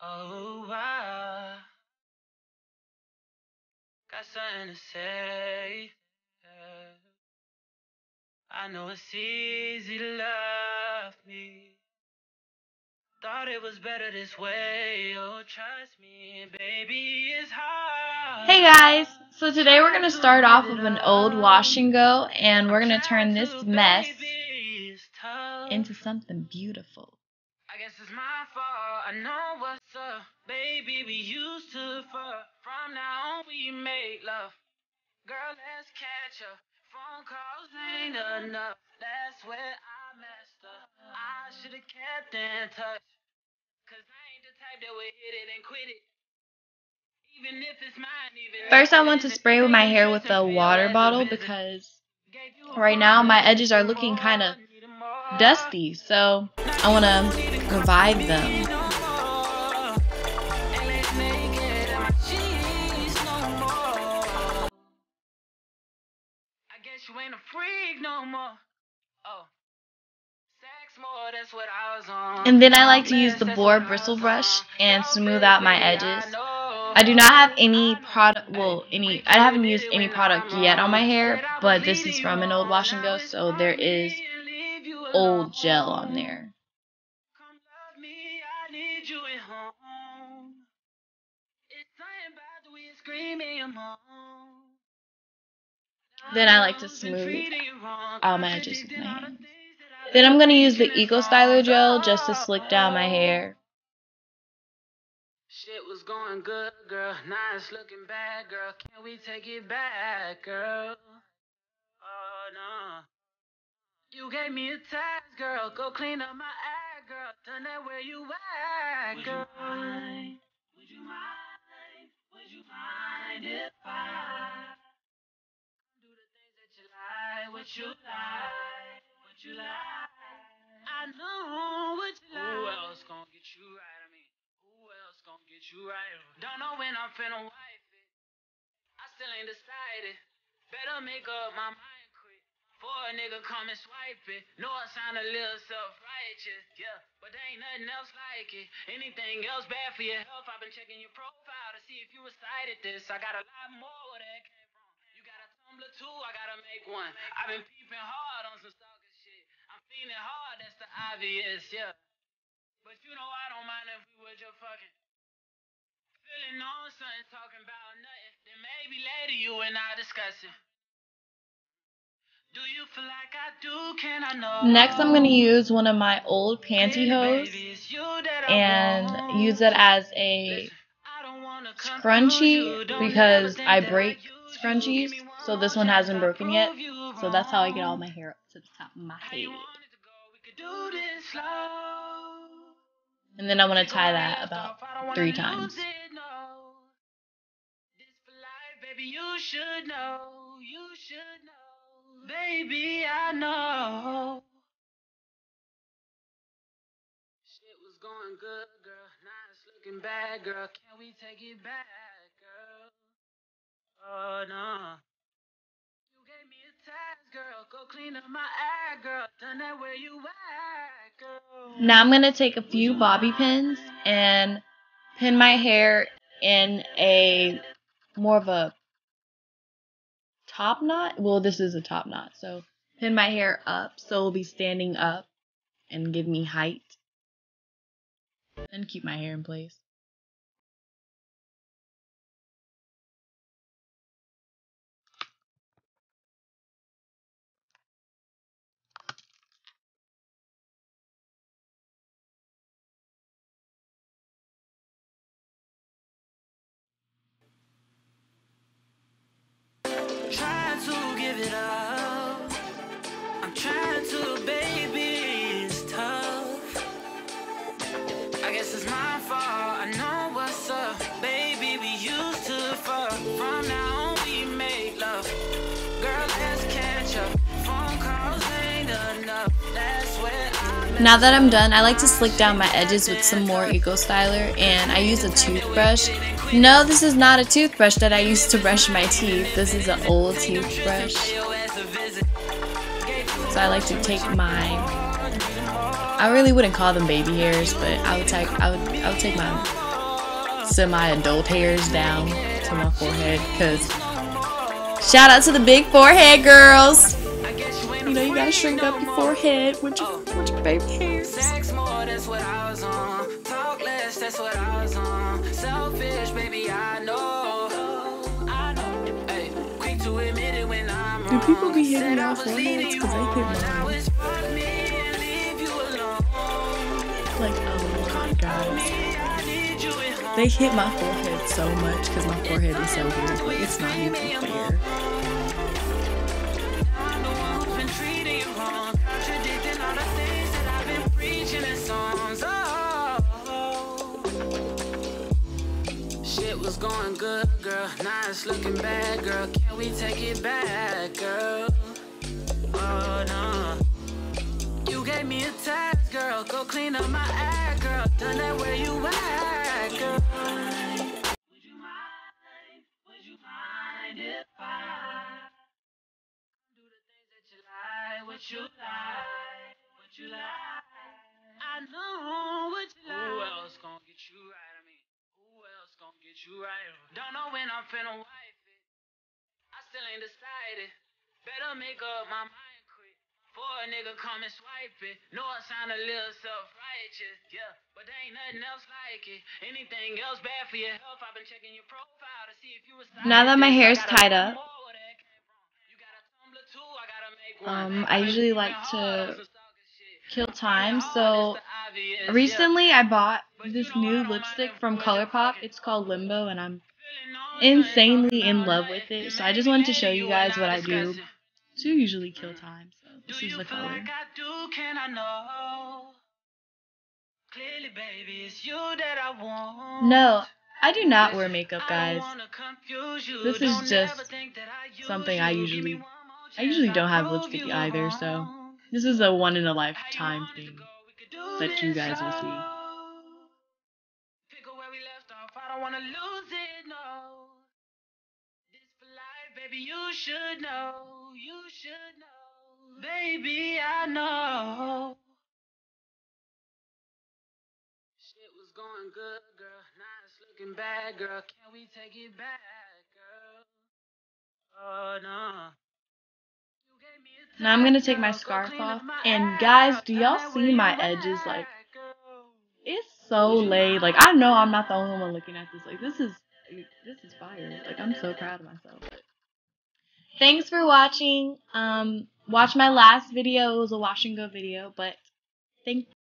Oh, I got something to say. yeah. I know it's easy to love me. Thought it was better this way. Oh, trust me, baby, it's hard. Hey guys! So today we're going to start off with an old wash and go and we're going to turn this mess Baby, it's tough. into something beautiful. Guess it's my fault. I know what's up. Baby, we used to fuck. From now on, we make love. Girl, let's catch up. Phone calls ain't enough. That's where I messed up. I should've kept in touch. Cause I ain't the type that would hit it and quit it. Even if it's mine, even First I want to spray my hair with a water bottle because Gave you a right now my edges are looking kind of dusty. So I want to revive them. I guess you ain't a freak no more. Oh. Sex more, that's what I was on. And then I like to use the boar bristle brush and oh, smooth out my edges. I do not have any product, well, any, I haven't used any product yet on my hair, Said I was but this is from an old wash and go, so there is me and leave you old gel on there. Love me, I need you at home. It's something about the way you scream in your moan. Then I like to smooth treating you wrong, all my edges with my hands. things that I Then I'm going to use the Eco Styler gel just to slick down my hair. Shit was going good, girl. Now it's looking bad, girl. Can we take it back, girl? Oh no. You gave me a task, girl. Go clean up my act, girl. Done that where you at, girl. Would you mind? Would you mind? Would you mind if I do the things that you like? What you like? What you like? I know what you like. Who else gonna get you right? I mean, who else gonna get you right? Don't know when I'm finna wife it. I still ain't decided. Better make up my mind. For a nigga come and swipe it. Know I sound a little self-righteous, yeah, but there ain't nothing else like it. Anything else bad for your health? I've been checking your profile to see if you recited this. I got a lot more where that came from. You got a Tumblr too? I gotta make one. I've been peeping hard on some stalker shit. I'm feeling hard, that's the obvious, yeah. But you know I don't mind if we were just fucking. Feeling on something, talking about nothing. Then maybe later you and I discuss it. Next I'm going to use one of my old pantyhose baby, it's you that I and use it as a Listen, I don't wanna confuse scrunchie you. Don't ever because I break scrunchies. So this one hasn't broken yet. So that's how I get all my hair up to the top of my head. want it to go? We could do this slow. And then I want to tie up where we that about off. I don't wanna three times. Baby, I know. Shit was going good, girl. Now it's looking bad, girl. Can we take it back, girl? Oh no. You gave me a task, girl. Go clean up my girl. Done that where you at, girl. Now I'm going to take a few bobby pins and pin my hair in a more of a top knot. Well, this is a top knot. So pin my hair up so it'll be standing up and give me height. And keep my hair in place. It up. I'm trying to, baby. It's tough. I guess it's my fault. I know what's up, baby. We used to fuck. From now on, we make love. Girl, let's catch up. Phone calls ain't enough. That's where Now that I'm done, I like to slick down my edges with some more Eco Styler and I use a toothbrush. No, this is not a toothbrush that I use to brush my teeth. This is an old toothbrush. So I like to take my I really wouldn't call them baby hairs, but I would take I would I would take my semi-adult hairs down to my forehead. Cause shout out to the big forehead girls. You know you gotta shrink up your forehead with your with your baby hairs. Sex more, that's what I was on. Talk less, that's what I was on. Selfish, baby, I know. I know. Hey, quick to admit it when I'm Do people be hitting Said I y'all foreheads? Cause they hit mine. it's fuck me and leave you. Like oh my god. Me, I need you at home. They hit my forehead so much because my forehead is so big. It's not even fair. Shit was going good, girl. Now it's looking bad, girl. Can we take it back, girl? Oh, no. You gave me a task, girl. Go clean up my act, girl. Done that where you at, girl. Would you mind? Would you mind if I do the things that you like? What you like? What you like? I know what you like. Who else gonna get you right? I mean, who else gonna get you right? Don't know when I'm finna wife it. I still ain't decided. Better make up my mind quick. For a nigga come and swipe it. Know I sound a little self-righteous, yeah, but there ain't nothing else like it. Anything else bad for your health? I've been checking your profile to see if you was. Now that my hair's tied up, Um, I usually like to kill time. So recently I bought this new lipstick from ColourPop. It's called Limbo, and I'm insanely in love with it. So I just wanted to show you guys what I do to usually kill time. So this is the color. like I do? Can I know? Clearly, baby, it's you that I want. No, I do not wear makeup, guys. wanna confuse you. This is just ever think that I use something I usually- me one more I usually don't have lipstick either, so this is a one in a lifetime want it to thing. go? We could do that you guys will see. Don't wanna lose it, no. This for life, baby. You should know. You should know, baby. I know. Shit was going good, girl. Now it's looking bad, girl. Can we take it back, girl? Oh no. You gave me a Now I'm gonna take my scarf off. And guys, do y'all see my edges? Like? It's so laid. Like I know I'm not the only one looking at this. Like this is this is fire. Like I'm so proud of myself. Thanks for watching. Um watch my last video. It was a wash and go video, but thank